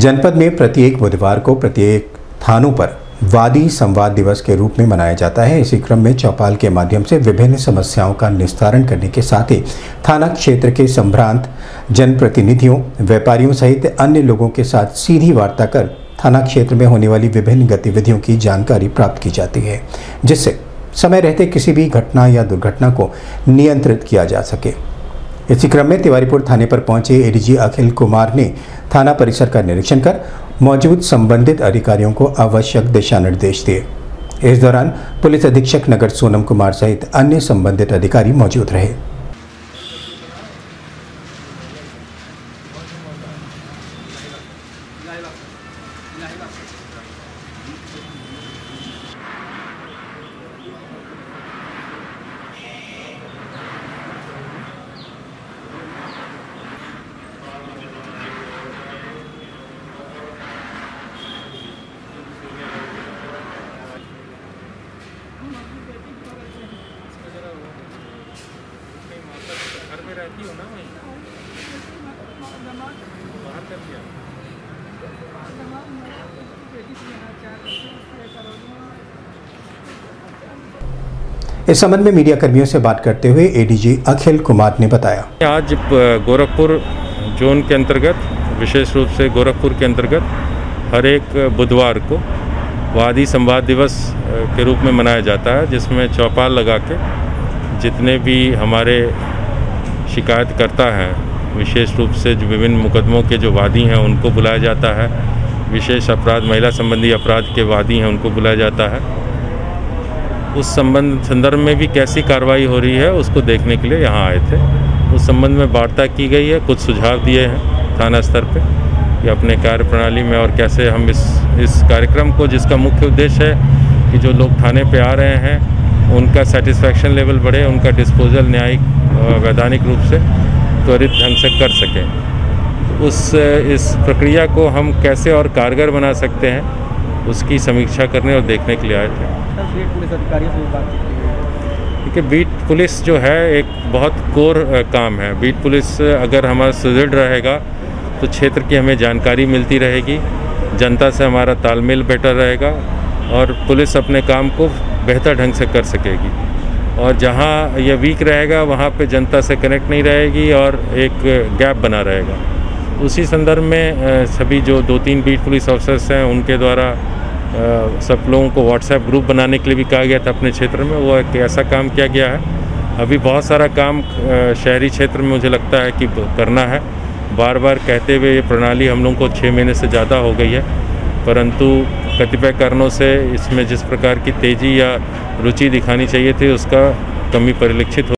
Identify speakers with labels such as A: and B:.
A: जनपद में प्रत्येक बुधवार को प्रत्येक थानों पर वादी संवाद दिवस के रूप में मनाया जाता है। इसी क्रम में चौपाल के माध्यम से विभिन्न समस्याओं का निस्तारण करने के साथ ही थाना क्षेत्र के संभ्रांत जनप्रतिनिधियों, व्यापारियों सहित अन्य लोगों के साथ सीधी वार्ता कर थाना क्षेत्र में होने वाली विभिन्न गतिविधियों की जानकारी प्राप्त की जाती है, जिससे समय रहते किसी भी घटना या दुर्घटना को नियंत्रित किया जा सके। इसी क्रम में तिवारीपुर थाने पर पहुँचे एडीजी अखिल कुमार ने थाना परिसर का निरीक्षण कर मौजूद संबंधित अधिकारियों को आवश्यक दिशा निर्देश दिए। इस दौरान पुलिस अधीक्षक नगर सोनम कुमार सहित अन्य संबंधित अधिकारी मौजूद रहे।
B: घर में रहती हो ना बाहर कर दिया
A: इस संबंध में मीडिया कर्मियों से बात करते हुए एडीजी अखिल कुमार ने बताया।
B: आज गोरखपुर जोन के अंतर्गत, विशेष रूप से गोरखपुर के अंतर्गत, हर एक बुधवार को वादी संवाद दिवस के रूप में मनाया जाता है, जिसमें चौपाल लगा के जितने भी हमारे शिकायतकर्ता हैं, विशेष रूप से जो विभिन्न मुकदमों के जो वादी हैं, उनको बुलाया जाता है। विशेष अपराध, महिला संबंधी अपराध के वादी हैं, उनको बुलाया जाता है। उस संबंध, संदर्भ में भी कैसी कार्रवाई हो रही है, उसको देखने के लिए यहाँ आए थे। उस संबंध में वार्ता की गई है, कुछ सुझाव दिए हैं थाना स्तर पर कि अपने कार्य प्रणाली में और कैसे हम इस इस कार्यक्रम को जिसका मुख्य उद्देश्य है कि जो लोग थाने पे आ रहे हैं उनका सेटिस्फैक्शन लेवल बढ़े उनका डिस्पोजल न्यायिक वैधानिक रूप से त्वरित ढंग से कर सकें। उस इस प्रक्रिया को हम कैसे और कारगर बना सकते हैं उसकी समीक्षा करने और देखने के लिए आए थे। देखिए बीट पुलिस जो है एक बहुत कोर काम है। बीट पुलिस अगर हमारा सुदृढ़ रहेगा तो क्षेत्र की हमें जानकारी मिलती रहेगी। जनता से हमारा तालमेल बेटर रहेगा और पुलिस अपने काम को बेहतर ढंग से कर सकेगी। और जहाँ यह वीक रहेगा, वहाँ पे जनता से कनेक्ट नहीं रहेगी और एक गैप बना रहेगा। उसी संदर्भ में सभी जो दो तीन बीट पुलिस ऑफिसर्स हैं, उनके द्वारा सब लोगों को व्हाट्सएप ग्रुप बनाने के लिए भी कहा गया था अपने क्षेत्र में। वो एक ऐसा काम किया गया है। अभी बहुत सारा काम शहरी क्षेत्र में मुझे लगता है कि करना है। बार बार कहते हुए ये प्रणाली हम लोगों को छः महीने से ज़्यादा हो गई है, परंतु कतिपय कारणों से इसमें जिस प्रकार की तेज़ी या रुचि दिखानी चाहिए थी, उसका कमी परिलक्षित हो